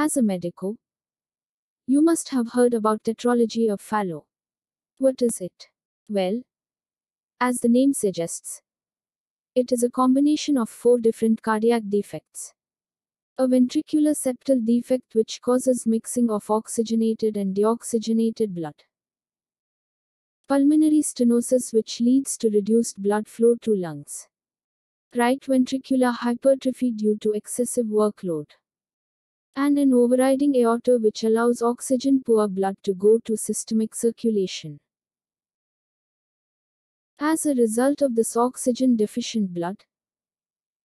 As a medico, you must have heard about tetralogy of Fallot. What is it? Well, as the name suggests, it is a combination of four different cardiac defects. A ventricular septal defect which causes mixing of oxygenated and deoxygenated blood. Pulmonary stenosis which leads to reduced blood flow to lungs. Right ventricular hypertrophy due to excessive workload. And an overriding aorta which allows oxygen poor blood to go to systemic circulation. As a result of this oxygen deficient blood,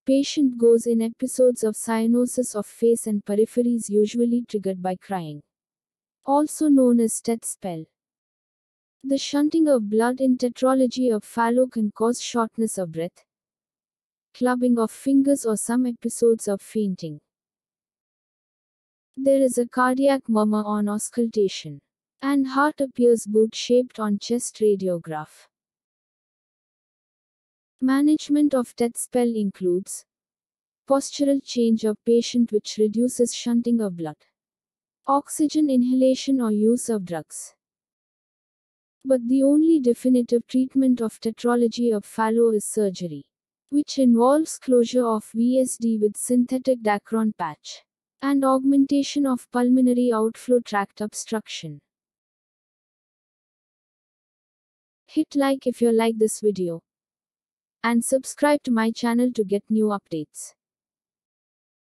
patient goes in episodes of cyanosis of face and peripheries usually triggered by crying. Also known as TET spell. The shunting of blood in tetralogy of Fallot can cause shortness of breath, clubbing of fingers or some episodes of fainting. There is a cardiac murmur on auscultation, and heart appears boot-shaped on chest radiograph. Management of TET spell includes postural change of patient which reduces shunting of blood, oxygen inhalation or use of drugs. But the only definitive treatment of tetralogy of Fallot is surgery, which involves closure of VSD with synthetic Dacron patch and augmentation of pulmonary outflow tract obstruction. Hit like if you like this video and subscribe to my channel to get new updates.